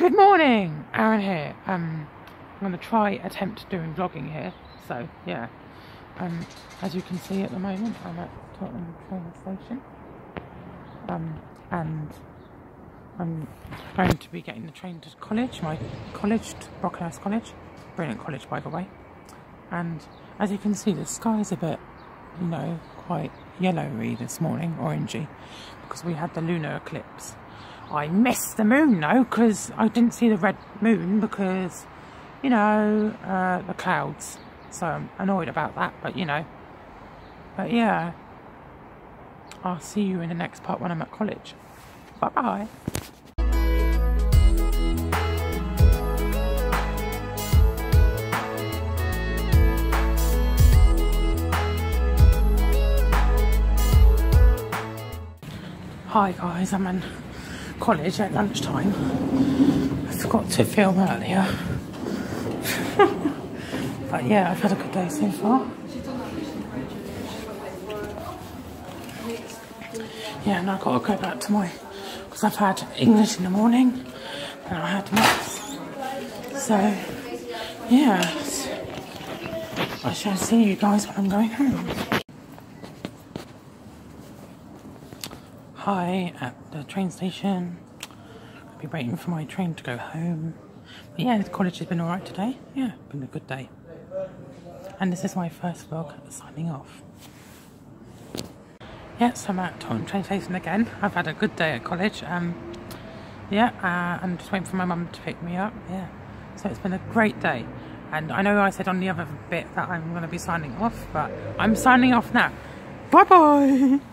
Good morning, Aaron here. Um, I'm going to try attempt doing vlogging here. So yeah, um, as you can see at the moment, I'm at Totton train station. Um, and I'm going to be getting the train to college, my college, Brockenhurst College. Brilliant college, by the way. And as you can see, the sky's a bit, you know, quite yellowy this morning, orangey, because we had the lunar eclipse. I missed the moon though because I didn't see the red moon because, you know, uh, the clouds. So I'm annoyed about that, but you know. But yeah, I'll see you in the next part when I'm at college. Bye bye. Hi guys, I'm in college at lunchtime. I forgot to film earlier. but yeah, I've had a good day so far. Yeah, and I've got to go back to my... Because I've had English in the morning and I had maths. So, yeah. I shall see you guys when I'm going home. Hi at the train station. I'll be waiting for my train to go home. But yeah, the college has been alright today. Yeah, been a good day. And this is my first vlog signing off. Yeah, so I'm at Totton train station again. I've had a good day at college. Um, yeah, uh, I'm just waiting for my mum to pick me up. Yeah, so it's been a great day. And I know I said on the other bit that I'm going to be signing off, but I'm signing off now. Bye bye!